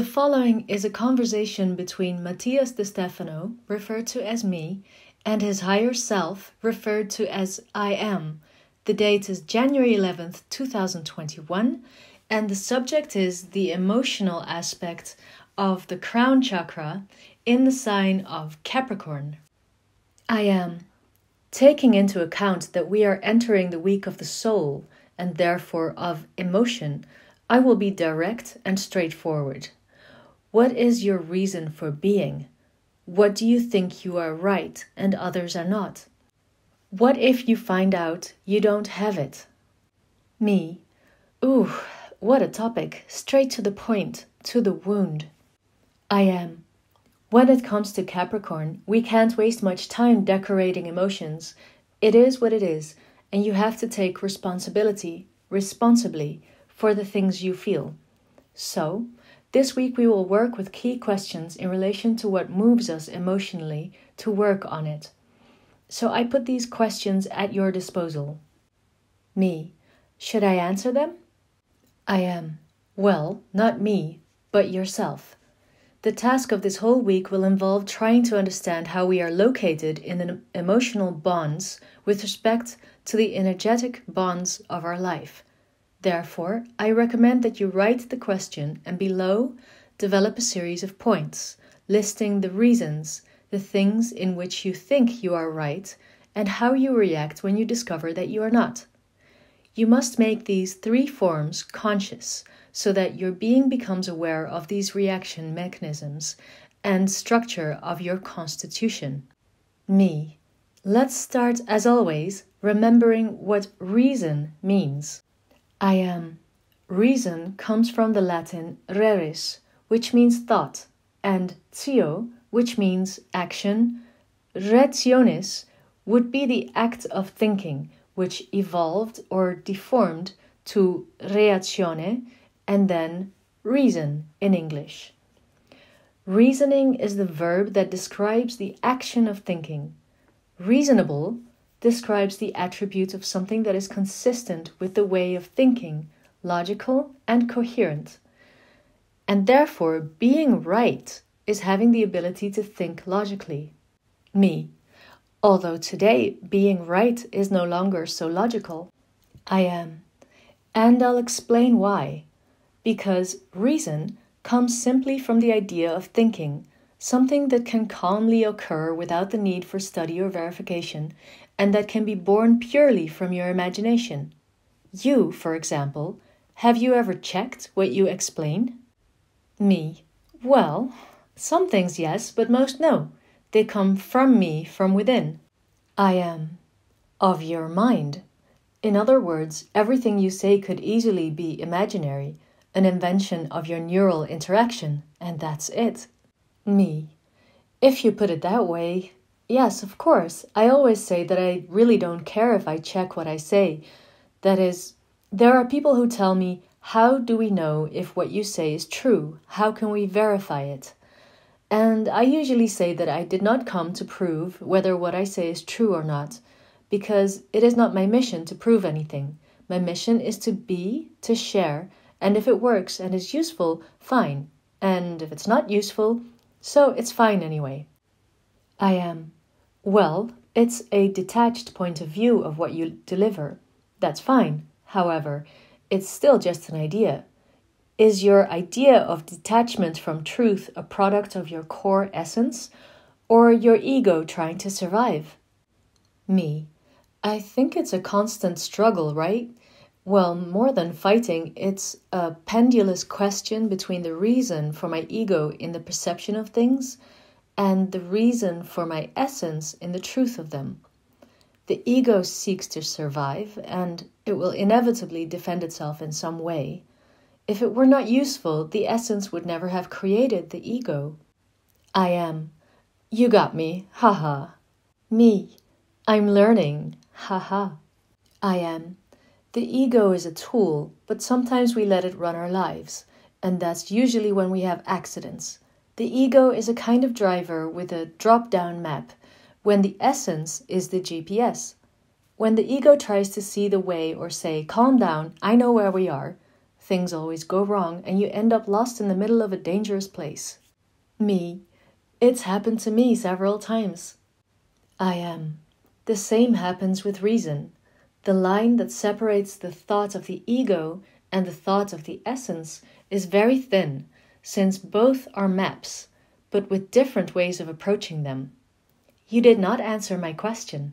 The following is a conversation between Matías De Stefano, referred to as me, and his higher self, referred to as I am. The date is January 11th, 2021, and the subject is the emotional aspect of the crown chakra in the sign of Capricorn. I am. Taking into account that we are entering the week of the soul and therefore of emotion, I will be direct and straightforward. What is your reason for being? What do you think you are right and others are not? What if you find out you don't have it? Me. Ooh, what a topic. Straight to the point, to the wound. I am. When it comes to Capricorn, we can't waste much time decorating emotions. It is what it is, and you have to take responsibility, responsibly, for the things you feel. So, this week, we will work with key questions in relation to what moves us emotionally to work on it. So I put these questions at your disposal. Me. Should I answer them? I am. Well, not me, but yourself. The task of this whole week will involve trying to understand how we are located in the emotional bonds with respect to the energetic bonds of our life Therefore, I recommend that you write the question and below develop a series of points, listing the reasons, the things in which you think you are right, and how you react when you discover that you are not. You must make these three forms conscious so that your being becomes aware of these reaction mechanisms and structure of your constitution. Me. Let's start, as always, remembering what reason means. I am. Reason comes from the Latin reris, which means thought, and tio, which means action. Rationis would be the act of thinking, which evolved or deformed to reazione and then reason in English. Reasoning is the verb that describes the action of thinking. Reasonable describes the attributes of something that is consistent with the way of thinking, logical, and coherent. And therefore, being right is having the ability to think logically. Me. Although today being right is no longer so logical, I am. And I'll explain why. Because reason comes simply from the idea of thinking, something that can calmly occur without the need for study or verification, and that can be born purely from your imagination. You, for example, have you ever checked what you explain? Me. Well, some things yes, but most no. They come from me from within. I am. Of your mind. In other words, everything you say could easily be imaginary, an invention of your neural interaction, and that's it. Me. If you put it that way, Yes, of course. I always say that I really don't care if I check what I say. That is, there are people who tell me, How do we know if what you say is true? How can we verify it? And I usually say that I did not come to prove whether what I say is true or not, because it is not my mission to prove anything. My mission is to be, to share, and if it works and is useful, fine. And if it's not useful, so it's fine anyway. I am. Well, it's a detached point of view of what you deliver. That's fine. However, it's still just an idea. Is your idea of detachment from truth a product of your core essence or your ego trying to survive? Me. I think it's a constant struggle, right? Well, more than fighting, it's a pendulous question between the reason for my ego in the perception of things and the reason for my essence in the truth of them. The ego seeks to survive, and it will inevitably defend itself in some way. If it were not useful, the essence would never have created the ego. I am. You got me. Ha ha. Me. I'm learning. Ha ha. I am. The ego is a tool, but sometimes we let it run our lives, and that's usually when we have accidents. The ego is a kind of driver with a drop down map, when the essence is the GPS. When the ego tries to see the way or say, calm down, I know where we are, things always go wrong and you end up lost in the middle of a dangerous place. Me. It's happened to me several times. I am. The same happens with reason. The line that separates the thought of the ego and the thought of the essence is very thin, since both are maps, but with different ways of approaching them. You did not answer my question.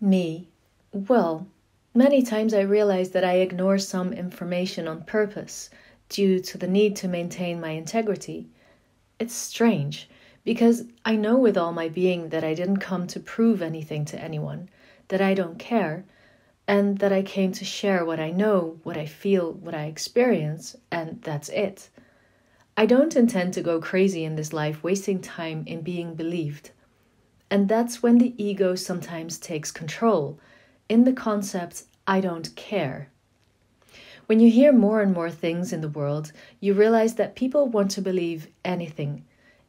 Me. Well, many times I realize that I ignore some information on purpose due to the need to maintain my integrity. It's strange because I know with all my being that I didn't come to prove anything to anyone, that I don't care, and that I came to share what I know, what I feel, what I experience, and that's it. I don't intend to go crazy in this life wasting time in being believed. And that's when the ego sometimes takes control in the concept, I don't care. When you hear more and more things in the world, you realize that people want to believe anything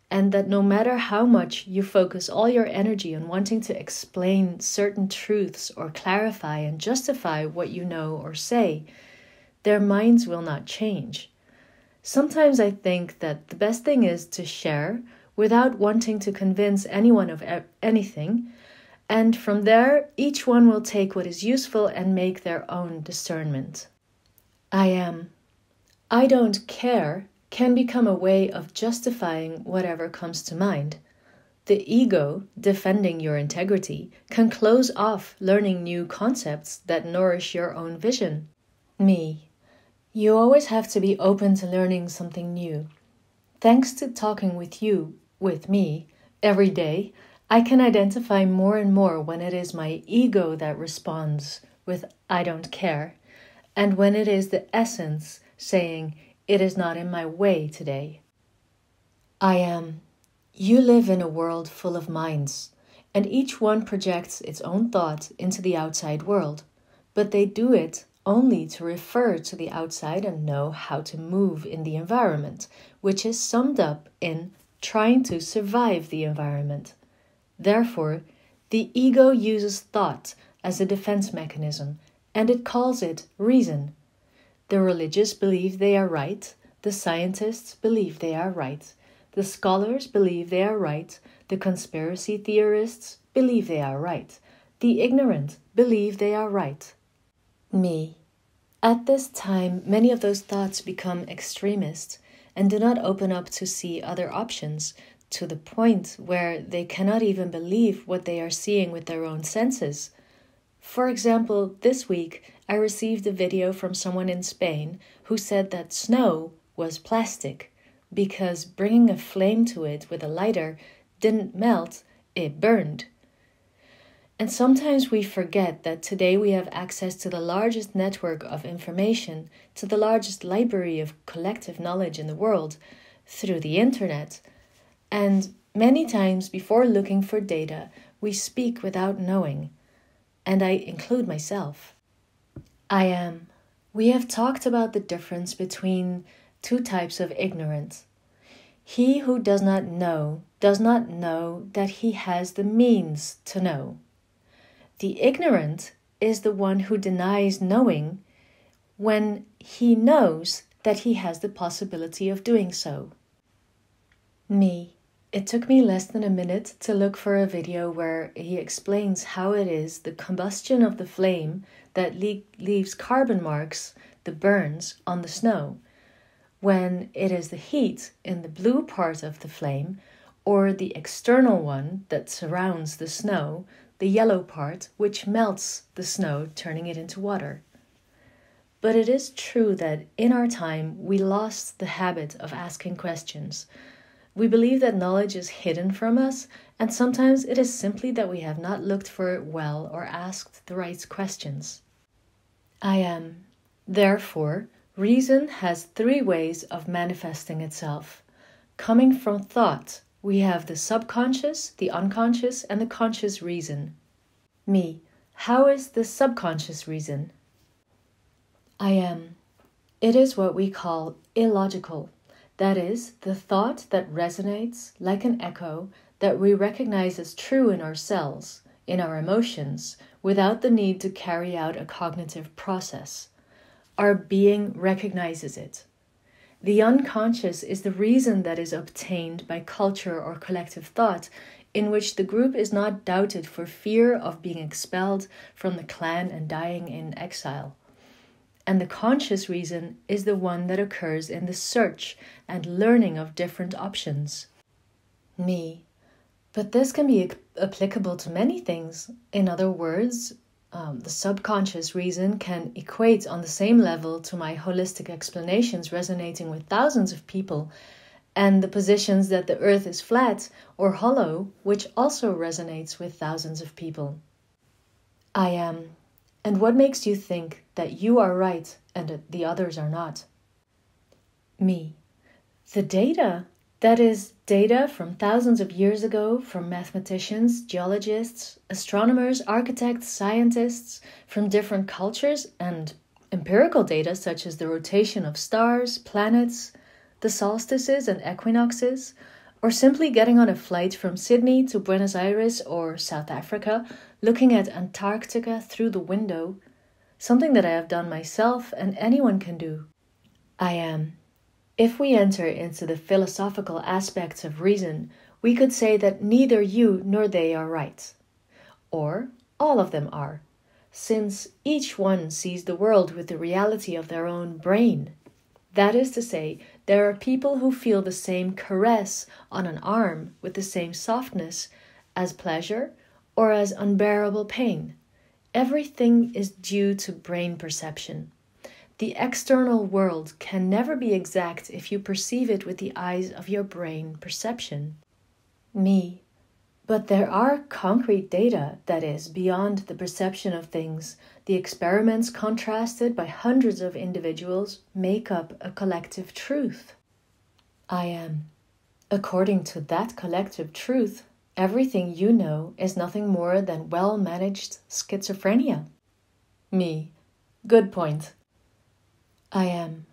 and that no matter how much you focus all your energy on wanting to explain certain truths or clarify and justify what you know or say, their minds will not change. Sometimes I think that the best thing is to share without wanting to convince anyone of anything, and from there, each one will take what is useful and make their own discernment. I am. I don't care can become a way of justifying whatever comes to mind. The ego, defending your integrity, can close off learning new concepts that nourish your own vision. Me. You always have to be open to learning something new. Thanks to talking with you, with me, every day, I can identify more and more when it is my ego that responds with I don't care, and when it is the essence saying it is not in my way today. I am. You live in a world full of minds, and each one projects its own thought into the outside world, but they do it only to refer to the outside and know how to move in the environment, which is summed up in trying to survive the environment. Therefore, the ego uses thought as a defense mechanism and it calls it reason the religious believe they are right, the scientists believe they are right, the scholars believe they are right, the conspiracy theorists believe they are right, the ignorant believe they are right. Me. At this time, many of those thoughts become extremist and do not open up to see other options to the point where they cannot even believe what they are seeing with their own senses. For example, this week I received a video from someone in Spain who said that snow was plastic because bringing a flame to it with a lighter didn't melt, it burned. And sometimes we forget that today we have access to the largest network of information, to the largest library of collective knowledge in the world through the internet. And many times before looking for data, we speak without knowing. And I include myself. I am. We have talked about the difference between two types of ignorance. He who does not know does not know that he has the means to know. The ignorant is the one who denies knowing when he knows that he has the possibility of doing so. Me. It took me less than a minute to look for a video where he explains how it is the combustion of the flame that le- leaves carbon marks, the burns, on the snow, when it is the heat in the blue part of the flame or the external one that surrounds the snow, the yellow part, which melts the snow, turning it into water. But it is true that in our time we lost the habit of asking questions we believe that knowledge is hidden from us, and sometimes it is simply that we have not looked for it well or asked the right questions. I am. Therefore, reason has three ways of manifesting itself. Coming from thought, we have the subconscious, the unconscious, and the conscious reason. Me. How is the subconscious reason? I am. It is what we call illogical. That is, the thought that resonates like an echo that we recognize as true in ourselves, in our emotions, without the need to carry out a cognitive process. our being recognizes it. The unconscious is the reason that is obtained by culture or collective thought, in which the group is not doubted for fear of being expelled from the clan and dying in exile. And the conscious reason is the one that occurs in the search and learning of different options. Me. But this can be applicable to many things. In other words, um, the subconscious reason can equate on the same level to my holistic explanations resonating with thousands of people, and the positions that the earth is flat or hollow, which also resonates with thousands of people. I am. And what makes you think that you are right and that the others are not? Me. The data that is data from thousands of years ago from mathematicians, geologists, astronomers, architects, scientists from different cultures, and empirical data such as the rotation of stars, planets, the solstices and equinoxes, or simply getting on a flight from Sydney to Buenos Aires or South Africa, looking at Antarctica through the window, something that I have done myself and anyone can do. I am if we enter into the philosophical aspects of reason, we could say that neither you nor they are right. Or all of them are, since each one sees the world with the reality of their own brain. That is to say, there are people who feel the same caress on an arm with the same softness as pleasure or as unbearable pain. Everything is due to brain perception. The external world can never be exact if you perceive it with the eyes of your brain perception. Me. But there are concrete data, that is, beyond the perception of things. The experiments contrasted by hundreds of individuals make up a collective truth. I am. According to that collective truth, everything you know is nothing more than well managed schizophrenia. Me. Good point. I am.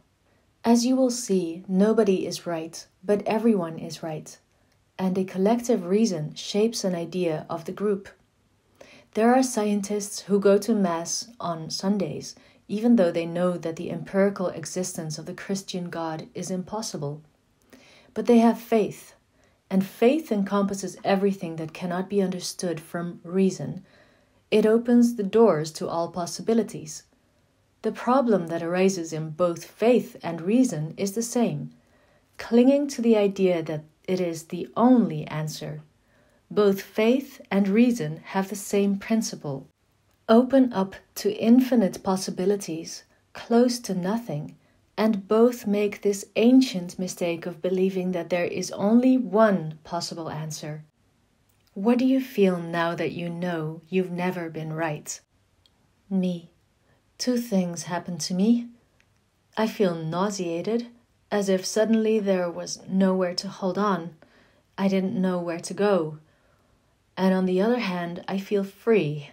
As you will see, nobody is right, but everyone is right, and a collective reason shapes an idea of the group. There are scientists who go to Mass on Sundays, even though they know that the empirical existence of the Christian God is impossible. But they have faith, and faith encompasses everything that cannot be understood from reason. It opens the doors to all possibilities. The problem that arises in both faith and reason is the same clinging to the idea that it is the only answer. Both faith and reason have the same principle open up to infinite possibilities, close to nothing, and both make this ancient mistake of believing that there is only one possible answer. What do you feel now that you know you've never been right? Me. Two things happen to me. I feel nauseated, as if suddenly there was nowhere to hold on. I didn't know where to go. And on the other hand, I feel free,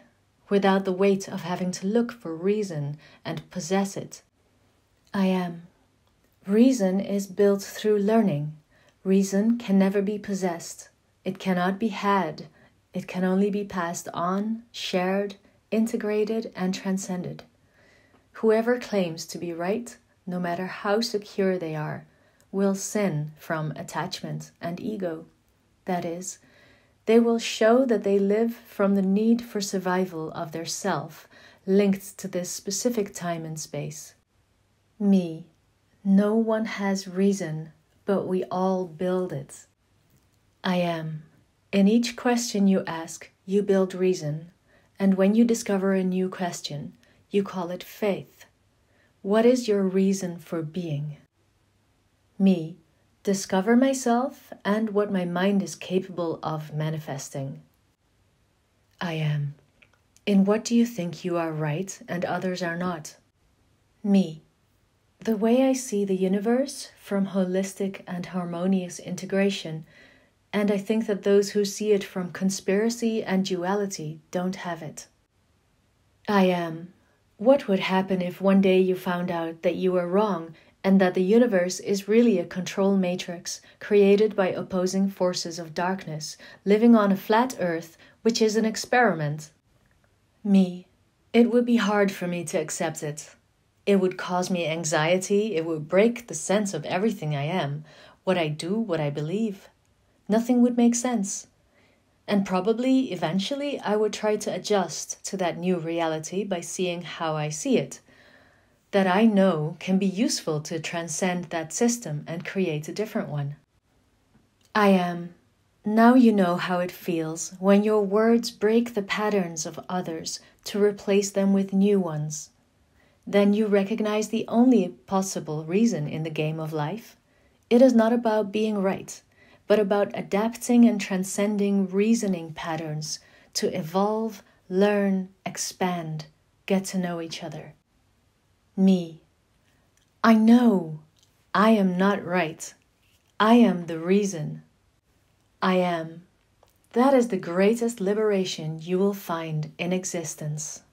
without the weight of having to look for reason and possess it. I am. Reason is built through learning. Reason can never be possessed. It cannot be had. It can only be passed on, shared, integrated, and transcended. Whoever claims to be right, no matter how secure they are, will sin from attachment and ego. That is, they will show that they live from the need for survival of their self, linked to this specific time and space. Me. No one has reason, but we all build it. I am. In each question you ask, you build reason, and when you discover a new question, you call it faith. What is your reason for being? Me, discover myself and what my mind is capable of manifesting. I am. In what do you think you are right and others are not? Me. The way I see the universe from holistic and harmonious integration, and I think that those who see it from conspiracy and duality don't have it. I am. What would happen if one day you found out that you were wrong and that the universe is really a control matrix created by opposing forces of darkness living on a flat earth which is an experiment? Me. It would be hard for me to accept it. It would cause me anxiety, it would break the sense of everything I am, what I do, what I believe. Nothing would make sense. And probably eventually I would try to adjust to that new reality by seeing how I see it. That I know can be useful to transcend that system and create a different one. I am. Now you know how it feels when your words break the patterns of others to replace them with new ones. Then you recognize the only possible reason in the game of life. It is not about being right, but about adapting and transcending reasoning patterns to evolve, learn, expand, get to know each other. Me. I know I am not right. I am the reason. I am. That is the greatest liberation you will find in existence.